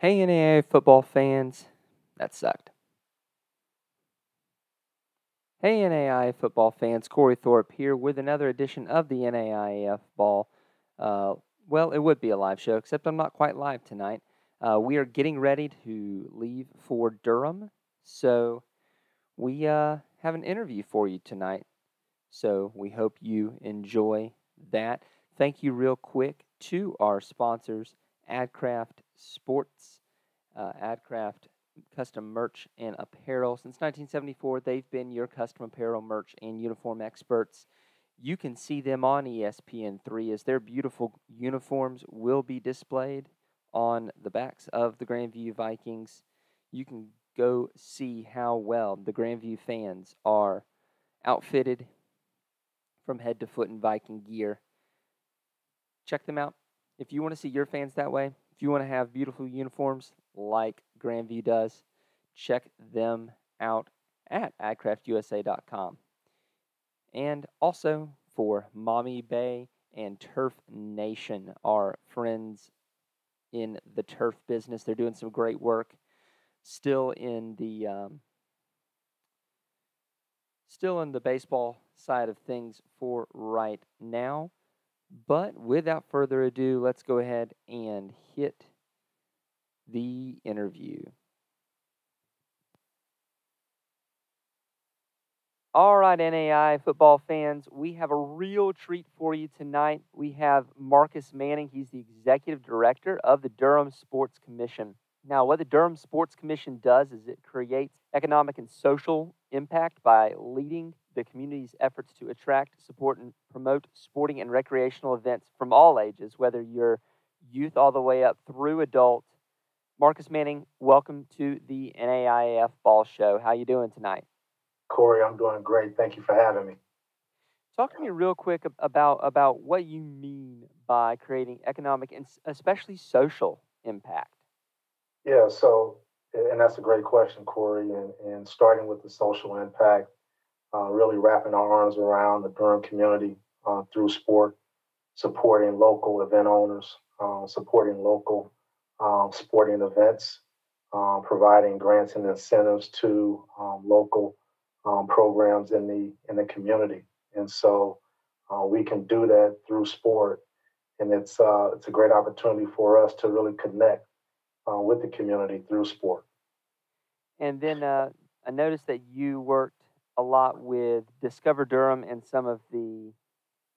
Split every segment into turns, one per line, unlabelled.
Hey, NAIA football fans. That sucked. Hey, NAIA football fans. Corey Thorpe here with another edition of the NAIAF Ball. Uh, well, it would be a live show, except I'm not quite live tonight. Uh, we are getting ready to leave for Durham, so we uh, have an interview for you tonight. So we hope you enjoy that. Thank you, real quick, to our sponsors, AdCraft Sports, uh, AdCraft Custom Merch and Apparel. Since 1974, they've been your custom apparel, merch, and uniform experts. You can see them on ESPN3 as their beautiful uniforms will be displayed on the backs of the Grandview Vikings. You can go see how well the Grandview fans are outfitted from head to foot in Viking gear. Check them out. If you want to see your fans that way, if you want to have beautiful uniforms like Grandview does, check them out at adcraftusa.com. And also for Mommy Bay and Turf Nation, our friends in the turf business. They're doing some great work. Still in the um, still in the baseball side of things for right now. But without further ado, let's go ahead and hit the interview. All right, NAI football fans, we have a real treat for you tonight. We have Marcus Manning. He's the executive director of the Durham Sports Commission. Now, what the Durham Sports Commission does is it creates economic and social impact by leading the community's efforts to attract, support, and promote sporting and recreational events from all ages, whether you're youth all the way up through adult. Marcus Manning, welcome to the NAIAF Ball Show. How you doing tonight?
Corey, I'm doing great. Thank you for having me.
Talk to me real quick about about what you mean by creating economic and especially social impact.
Yeah, so and that's a great question, Corey. And, and starting with the social impact, uh, really wrapping our arms around the Durham community uh, through sport, supporting local event owners, uh, supporting local um, sporting events, um, providing grants and incentives to um, local um, programs in the in the community. And so uh, we can do that through sport, and it's uh, it's a great opportunity for us to really connect uh, with the community through sport.
And then uh, I noticed that you worked a lot with Discover Durham and some of the,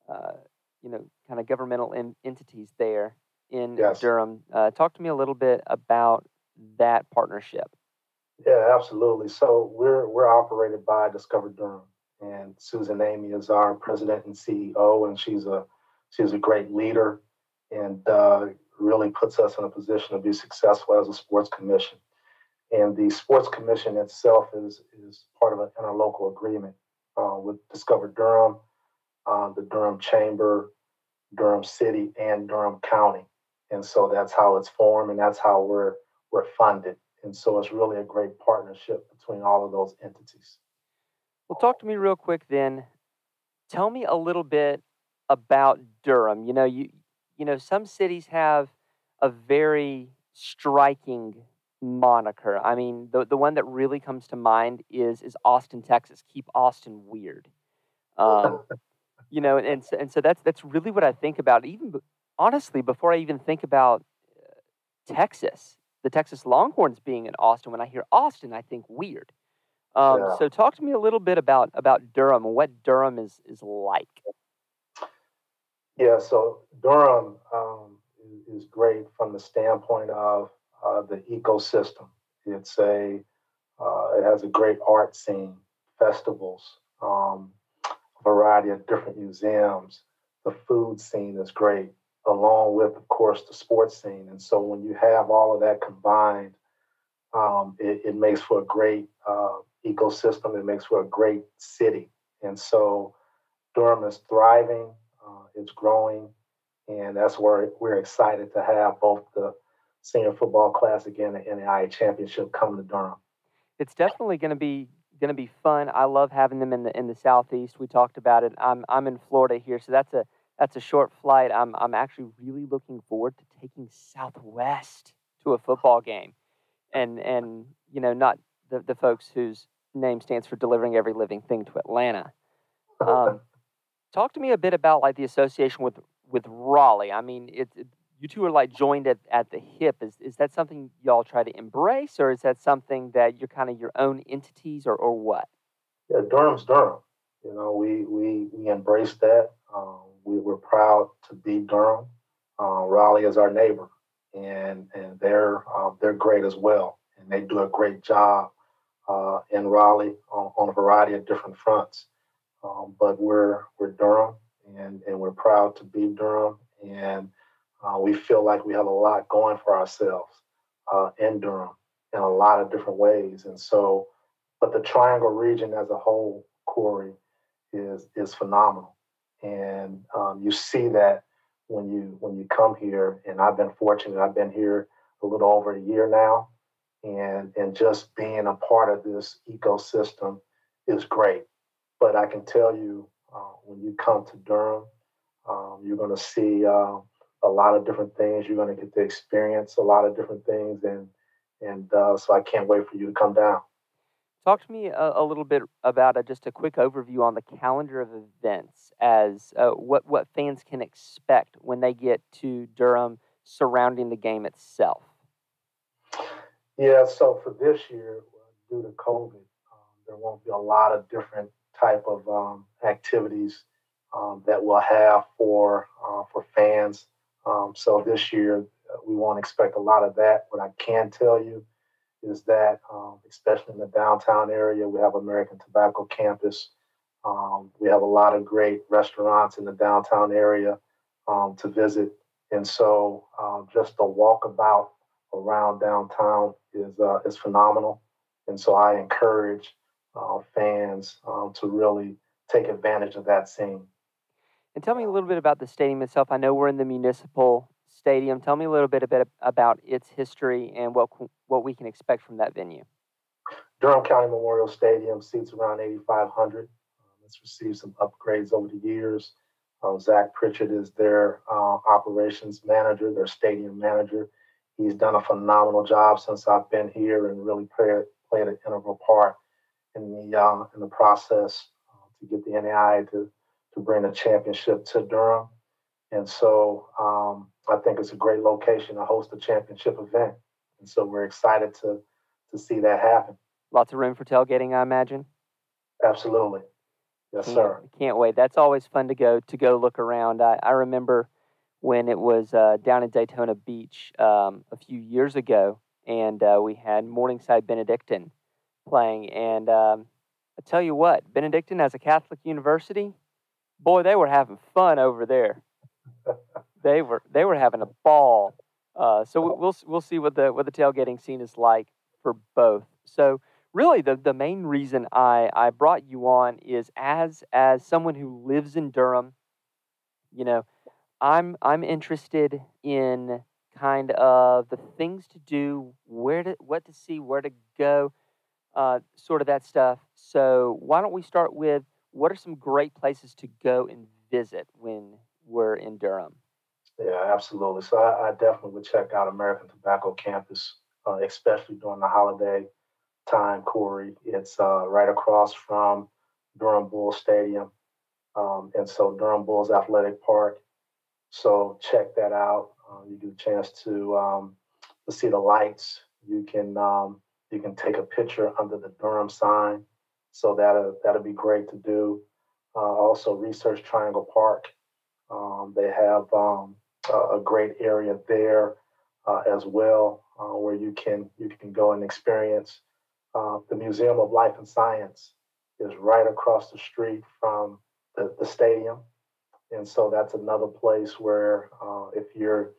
uh, you know, kind of governmental in- entities there in
yes.
Durham. Uh, talk to me a little bit about that partnership.
Yeah, absolutely. So we're we're operated by Discover Durham, and Susan Amey is our president and CEO, and she's a she's a great leader, and uh, really puts us in a position to be successful as a sports commission. And the sports commission itself is is part of an interlocal agreement uh, with Discover Durham, uh, the Durham Chamber, Durham City, and Durham County. And so that's how it's formed, and that's how we're we're funded. And so it's really a great partnership between all of those entities.
Well, talk to me real quick then. Tell me a little bit about Durham. You know, you you know, some cities have a very striking moniker. I mean, the the one that really comes to mind is is Austin, Texas. Keep Austin weird. Um, you know, and so, and so that's that's really what I think about. Even honestly, before I even think about uh, Texas, the Texas Longhorns being in Austin. When I hear Austin, I think weird. Um, yeah. So, talk to me a little bit about about Durham and what Durham is is like.
Yeah, so Durham um, is great from the standpoint of uh, the ecosystem. It's a uh, it has a great art scene, festivals, um, a variety of different museums. The food scene is great, along with, of course, the sports scene. And so when you have all of that combined, um, it, it, makes for a great uh, ecosystem. It makes for a great city. And so Durham is thriving. Uh, it's growing, and that's where we're excited to have both the Senior Football Classic and the NAIA Championship coming to Durham.
It's definitely going to be going to be fun. I love having them in the in the southeast. We talked about it. I'm I'm in Florida here, so that's a that's a short flight. I'm I'm actually really looking forward to taking Southwest to a football game, and and you know not the the folks whose name stands for delivering every living thing to Atlanta. Um, talk to me a bit about like the association with with Raleigh. I mean, it, it you two are like joined at, at the hip. Is is that something y'all try to embrace, or is that something that you're kind of your own entities, or or what?
Yeah, Durham's Durham. You know, we we we embrace that. Um, we, we're proud to be Durham. Uh, Raleigh is our neighbor, and and they're um, they're great as well, and they do a great job uh, in Raleigh on, on, a variety of different fronts. Um, but we're we're Durham, and and we're proud to be Durham, and uh, we feel like we have a lot going for ourselves uh, in Durham in a lot of different ways, and so. But the Triangle region as a whole, Corey, is is phenomenal, and um, you see that when you when you come here. And I've been fortunate; I've been here a little over a year now, and and just being a part of this ecosystem is great. But I can tell you, uh, when you come to Durham, um, you're going to see uh, a lot of different things. You're going to get to experience a lot of different things, and and uh, so I can't wait for you to come down.
Talk to me a, a little bit about a, just a quick overview on the calendar of events, as uh, what what fans can expect when they get to Durham surrounding the game itself.
Yeah, so for this year, due to COVID, um, there won't be a lot of different type of um, activities um, that we'll have for uh, for fans. Um, so this year, uh, we won't expect a lot of that. What I can tell you is that, um, especially in the downtown area, we have American Tobacco Campus. Um, we have a lot of great restaurants in the downtown area um, to visit. And so um, just the walkabout around downtown is, uh, is phenomenal. And so I encourage uh, fans um, to really take advantage of that scene.
And tell me a little bit about the stadium itself. I know we're in the municipal Stadium. Tell me a little bit, about its history and what what we can expect from that venue.
Durham County Memorial Stadium seats around 8,500. Um, it's received some upgrades over the years. Um, Zach Pritchard is their uh, operations manager, their stadium manager. He's done a phenomenal job since I've been here and really played, played an integral part in the uh, in the process uh, to get the NAI to to bring a championship to Durham. And so um, I think it's a great location to host a championship event. And so we're excited to to see that happen.
Lots of room for tailgating, I imagine.
Absolutely. Yes,
can't,
sir.
Can't wait. That's always fun to go to go look around. I, I remember when it was uh, down in Daytona Beach um, a few years ago, and uh, we had Morningside Benedictine playing. And um, I tell you what, Benedictine as a Catholic university, boy, they were having fun over there they were they were having a ball. Uh, so we'll we'll see what the what the tailgating scene is like for both. So really, the the main reason I I brought you on is as as someone who lives in Durham. You know, I'm I'm interested in kind of the things to do, where to what to see, where to go, uh, sort of that stuff. So why don't we start with what are some great places to go and visit when we're in Durham?
Yeah, absolutely. So I, I definitely would check out American Tobacco Campus, uh, especially during the holiday time, Corey. It's uh, right across from Durham Bulls Stadium. Um, and so Durham Bulls Athletic Park. So check that out. Uh, you get a chance to um, to see the lights. You can um, you can take a picture under the Durham sign. So that that'll be great to do. Uh, also, Research Triangle Park. Um, they have um, a great area there uh, as well, uh, where you can you can go and experience. Uh, the Museum of Life and Science is right across the street from the, the stadium, and so that's another place where uh, if you're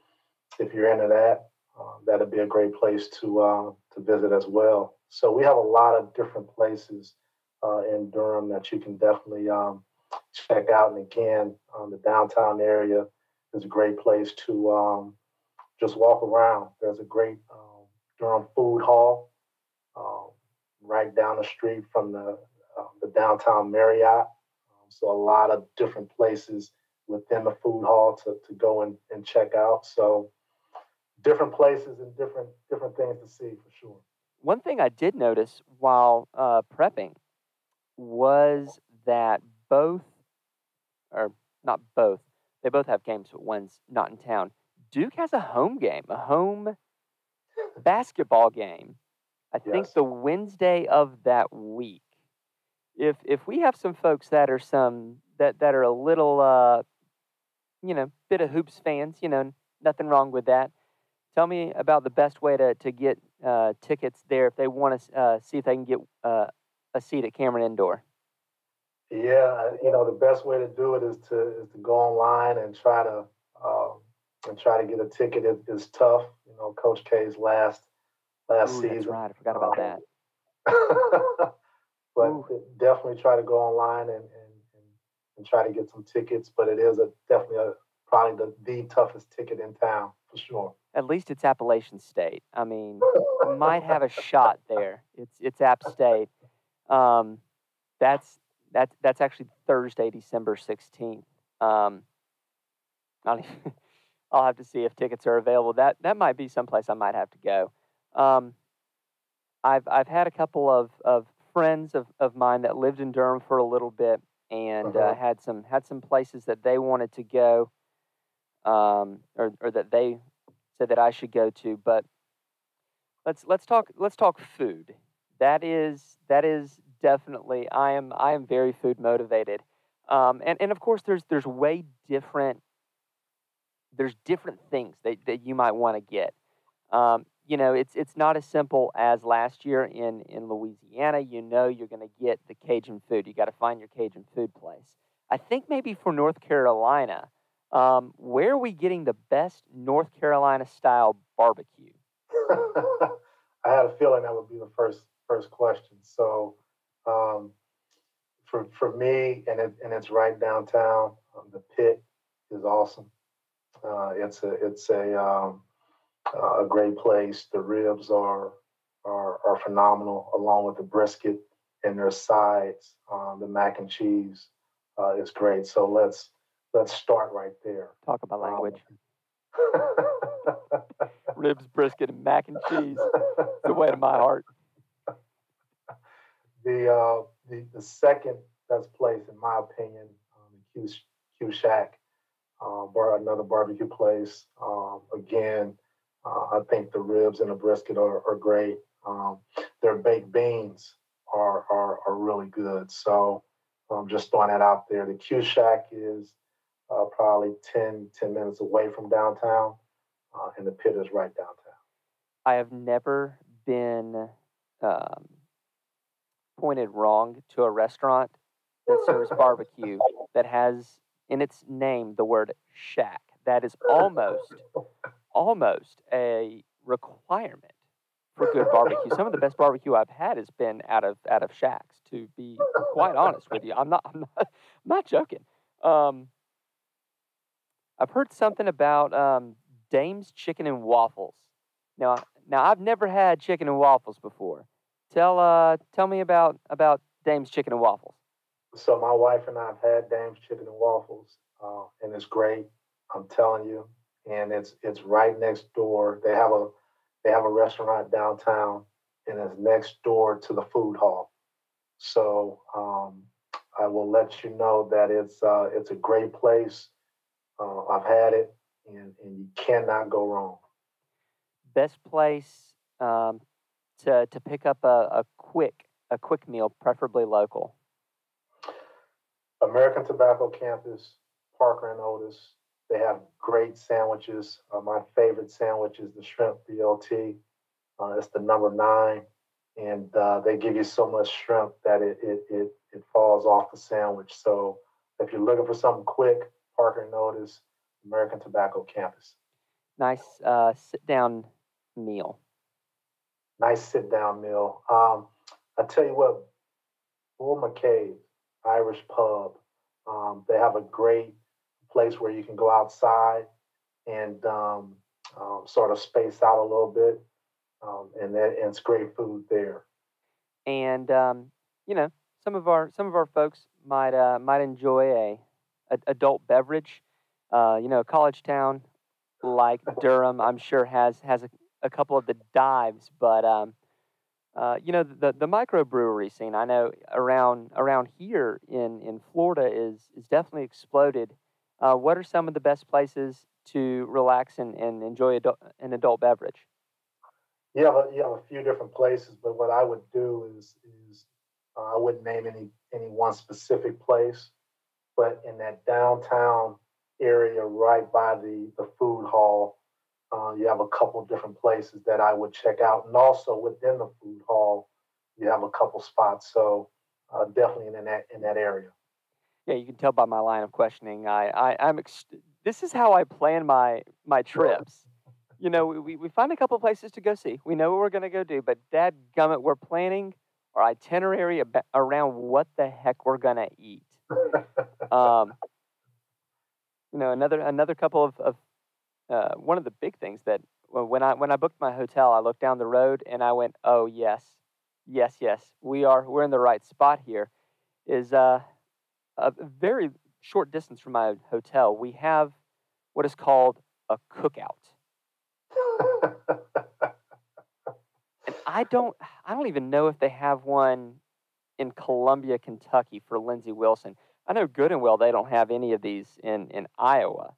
if you're into that, uh, that'd be a great place to to visit as well. So we have a lot of different places in Durham that you can definitely um, check out. And again, um, the downtown area is a great place to um, just walk around. There's a great um, Durham Food Hall um, right down the street from the uh, the downtown Marriott. Um, so a lot of different places within the food hall to, to go and, and check out. So different places and different different things to see for sure.
One thing I did notice while uh, prepping was that both, or not both, they both have games, but one's not in town. Duke has a home game, a home basketball game. I think
Yes.
the Wednesday of that week. If if we have some folks that are some that that are a little uh, you know, bit of hoops fans, you know, nothing wrong with that. Tell me about the best way to to get uh, tickets there if they want to uh, see if they can get uh, a seat at Cameron Indoor.
Yeah, you know the best way to do it is to is to go online and try to um, and try to get a ticket. It is tough, you know. Coach K's last last
Ooh,
season.
that's right. I forgot about that.
but
Ooh.
definitely try to go online and, and, and, and try to get some tickets. But it is a definitely a probably the, the toughest ticket in town for sure.
At least it's Appalachian State. I mean, might have a shot there. It's it's App State. Um, that's that's that's actually Thursday, December sixteenth. Um, I'll, I'll have to see if tickets are available. That that might be someplace I might have to go. Um, I've I've had a couple of, of friends of, of mine that lived in Durham for a little bit and uh,
Uh-huh.
had some had some places that they wanted to go, um, or or that they said that I should go to. But let's let's talk let's talk food. That is that is definitely I am I am very food motivated. Um, and, and of course there's there's way different there's different things that, that you might want to get. Um, you know, it's it's not as simple as last year in in Louisiana. You know, you're going to get the Cajun food. You got to find your Cajun food place. I think maybe for North Carolina, um, where are we getting the best North Carolina style barbecue?
I had a feeling that would be the first first question. So, um, for for me, and it and it's right downtown. Um, the pit is awesome. Uh, it's a it's a um, uh, a great place. The ribs are are are phenomenal, along with the brisket and their sides. Um, the mac and cheese uh, is great. So let's let's start right there.
Talk about
Um,
language. Ribs, brisket, and mac and cheese. It's the way to my heart.
The uh, the the second best place, in my opinion, um, Q Q Shack, uh, bar another barbecue place. Um, again, uh, I think the ribs and the brisket are, are great. Um, their baked beans are, are are really good. So um, just throwing that out there. The Q Shack is uh, probably 10, 10 minutes away from downtown, uh, and the pit is right downtown.
I have never been um, pointed wrong to a restaurant that serves barbecue that has in its name the word shack. That is almost, almost a requirement for good barbecue. Some of the best barbecue I've had has been out of out of shacks. To be quite honest with you, I'm not I'm not, I'm not joking. Um, I've heard something about um, Dame's Chicken and Waffles. Now, now I've never had chicken and waffles before. Tell uh tell me about about Dame's Chicken and Waffles.
So my wife and I have had Dame's Chicken and Waffles, uh, and it's great. I'm telling you, and it's it's right next door. They have a they have a restaurant downtown, and it's next door to the food hall. So um, I will let you know that it's uh, it's a great place. Uh, I've had it, and, and you cannot go wrong.
Best place um, to to pick up a, a quick a quick meal, preferably local.
American Tobacco Campus, Parker and Otis. They have great sandwiches. Uh, my favorite sandwich is the shrimp BLT. Uh, it's the number nine, and uh, they give you so much shrimp that it, it it it falls off the sandwich. So if you're looking for something quick, Parker and Otis, American Tobacco Campus.
Nice uh, sit down meal.
Nice sit down meal. Um, I tell you what, Bull McCabe Irish Pub. Um, they have a great place where you can go outside and um, um, sort of space out a little bit, um, and, that, and it's great food there.
and um, you know some of our some of our folks might uh, might enjoy a, a adult beverage. Uh, you know, a college town like Durham, I'm sure has has a, a couple of the dives, but um, uh, you know the the microbrewery scene. I know around around here in in Florida is is definitely exploded. Uh, what are some of the best places to relax and, and enjoy adult, an adult beverage?
Have, a, you have a few different places, but what I would do is is uh, I wouldn't name any any one specific place, but in that downtown area, right by the the food hall, uh, you have a couple different places that I would check out, and also within the food hall, you have a couple spots. So uh, definitely in that in that area.
Yeah, you can tell by my line of questioning. I, I I'm ex- this is how I plan my my trips. You know, we, we find a couple places to go see. We know what we're going to go do, but dad gummit, we're planning our itinerary ab- around what the heck we're going to eat. um, you know, another another couple of, of uh, one of the big things that when I when I booked my hotel, I looked down the road and I went, "Oh yes, yes, yes, we are we're in the right spot here." Is uh, a very short distance from my hotel. We have what is called a cookout. and I don't I don't even know if they have one in Columbia, Kentucky for Lindsey Wilson. I know good and well they don't have any of these in, in Iowa.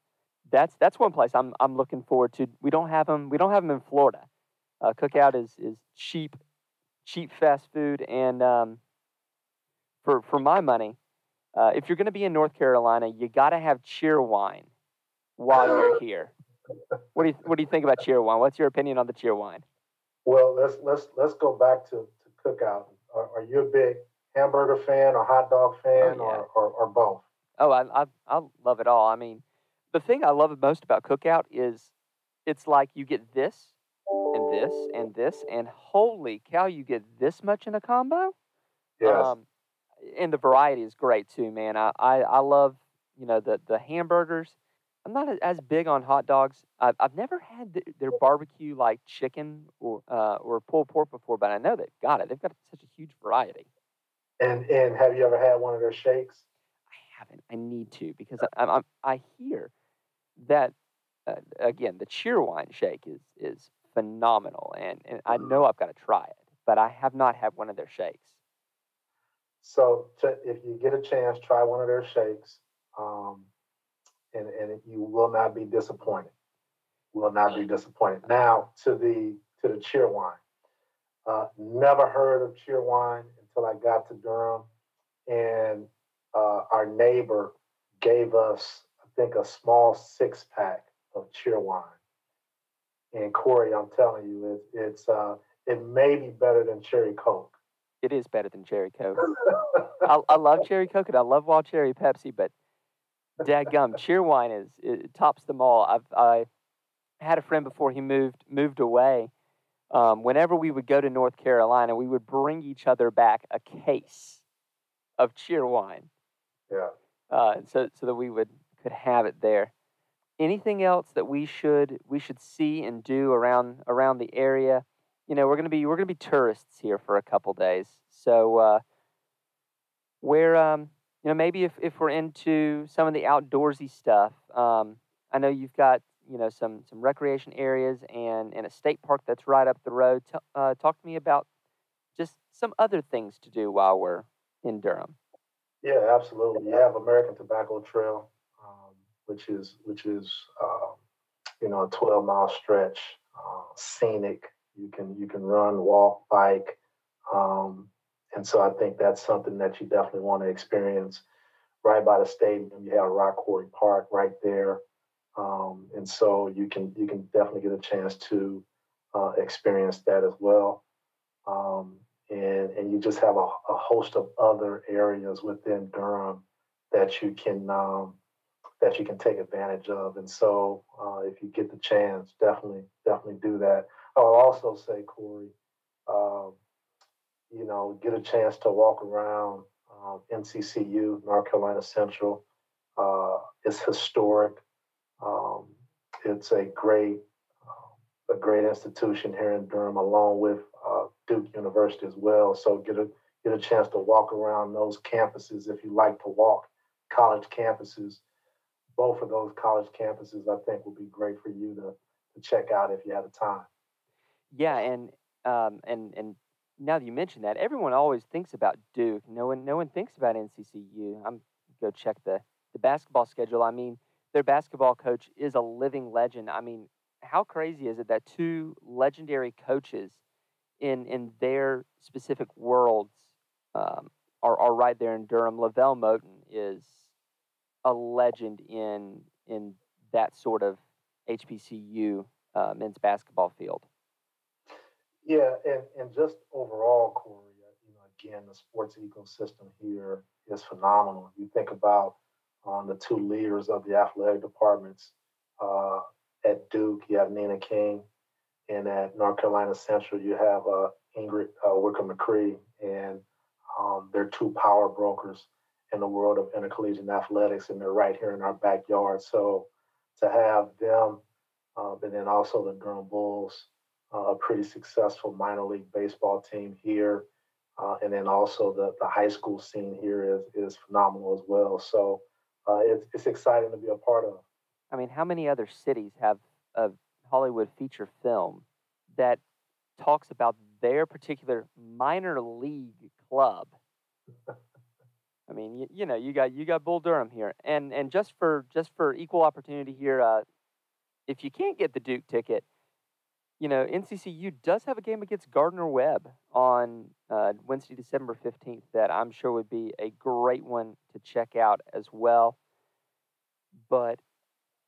That's that's one place I'm I'm looking forward to. We don't have them. We don't have them in Florida. Uh, cookout is is cheap, cheap fast food, and um, for for my money, uh, if you're going to be in North Carolina, you got to have Cheerwine while you're here. What do you What do you think about Cheerwine? What's your opinion on the Cheerwine?
Well, let's let's let's go back to, to cookout. Are, are you a big hamburger fan or hot dog fan oh, yeah. or, or, or both?
Oh, I, I I love it all. I mean, the thing I love most about cookout is it's like you get this and this and this and holy cow, you get this much in a combo.
Yes. Um,
and the variety is great too, man. I, I, I love you know the the hamburgers. I'm not as big on hot dogs. I've, I've never had the, their barbecue like chicken or uh, or pulled pork before, but I know they've got it. They've got such a huge variety.
And and have you ever had one of their shakes?
I haven't. I need to because I, I, I hear that uh, again the Cheerwine shake is is phenomenal, and and I know I've got to try it, but I have not had one of their shakes.
So to, if you get a chance, try one of their shakes, um, and and you will not be disappointed. Will not be disappointed. Now to the to the Cheerwine. Uh, never heard of Cheerwine until I got to Durham, and uh, our neighbor gave us, think, a small six pack of Cheerwine. And Corey, I'm telling you, it, it's uh, it may be better than cherry coke
it is better than cherry coke. I, I, love cherry coke and I love wild cherry Pepsi, but dadgum, Cheerwine is it tops them all. I've I had a friend before he moved moved away. Um, whenever we would go to North Carolina, we would bring each other back a case of Cheerwine.
Yeah.
Uh, so so that we would could have it there. Anything else that we should we should see and do around around the area? you know, we're gonna be we're gonna be tourists here for a couple days. So uh, where um, you know maybe if, if we're into some of the outdoorsy stuff, um, I know you've got you know some some recreation areas and and a state park that's right up the road. T- uh, talk to me about just some other things to do while we're in Durham.
Yeah, absolutely. You have American Tobacco Trail, which is which is um, you know a 12 mile stretch, uh, scenic you can you can run, walk, bike, um, and so I think that's something that you definitely want to experience. Right by the stadium, you have Rock Quarry Park right there, um, and so you can you can definitely get a chance to uh, experience that as well. Um, and and you just have a, a, host of other areas within Durham that you can um, that you can take advantage of. And so, uh, if you get the chance, definitely definitely do that. I'll also say, Corey, um, you know, get a chance to walk around um, NCCU, North Carolina Central. Uh, it's historic. Um, it's a great, uh, a great institution here in Durham, along with uh, Duke University as well. So get a get a chance to walk around those campuses if you like to walk college campuses. Both of those college campuses, I think, would be great for you to, to check out if you have the time.
Yeah, and um, and and now that you mention that, everyone always thinks about Duke. No one, no one thinks about NCCU. I'm go check the the basketball schedule. I mean, their basketball coach is a living legend. I mean, how crazy is it that two legendary coaches in in their specific worlds um, are are right there in Durham? LeVelle Moton is a legend in in that sort of HBCU uh, men's basketball field.
Yeah, and, and just overall, Corey, uh, you know, again, the sports ecosystem here is phenomenal. You think about um, the two leaders of the athletic departments uh, at Duke, you have Nina King, and at North Carolina Central, you have uh, Ingrid uh, Wicker McCree, and um, they're two power brokers in the world of intercollegiate athletics, and they're right here in our backyard. So to have them, uh, and then also the Durham Bulls, uh, a pretty successful minor league baseball team here, uh, and then also the, the high school scene here is is phenomenal as well. So uh, it's it's exciting to be a part of.
I mean, how many other cities have a Hollywood feature film that talks about their particular minor league club? I mean, you, you, know, you got you got Bull Durham here, and and just for just for equal opportunity here, uh, if you can't get the Duke ticket, you know, NCCU does have a game against Gardner Webb on uh, Wednesday, December 15th, that I'm sure would be a great one to check out as well. But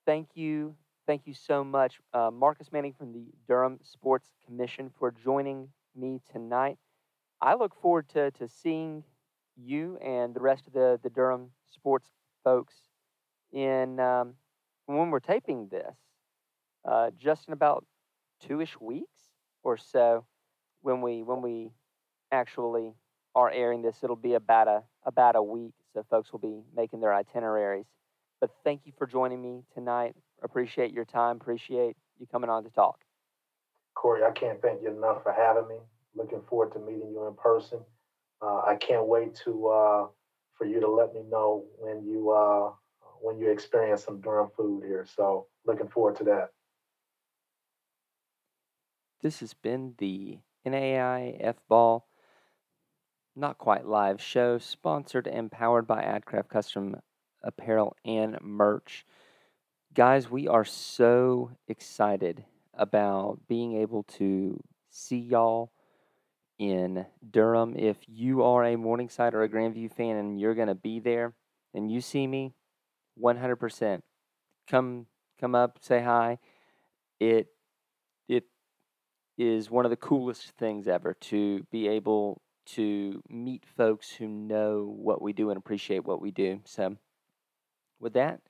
thank you. Thank you so much, uh, Marcus Manning from the Durham Sports Commission, for joining me tonight. I look forward to, to seeing you and the rest of the, the Durham sports folks in um, when we're taping this, uh, just in about two-ish weeks or so when we when we actually are airing this it'll be about a about a week so folks will be making their itineraries. But thank you for joining me tonight. Appreciate your time. Appreciate you coming on to talk.
Corey i can't thank you enough for having me. Looking forward to meeting you in person uh, i can't wait to uh, for you to let me know when you uh, when you experience some durham food here. So looking forward to that.
This has been the NAI F Ball. Not Quite Live show, sponsored and powered by AdCraft Custom Apparel and Merch. Guys, we are so excited about being able to see y'all in Durham. If you are a Morningside or a Grandview fan and you're going to be there and you see me, 100%. Come come up, say hi. It it is one of the coolest things ever to be able to meet folks who know what we do and appreciate what we do. So, with that,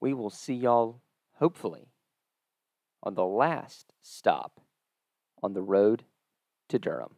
we will see y'all hopefully on the last stop on the road to Durham.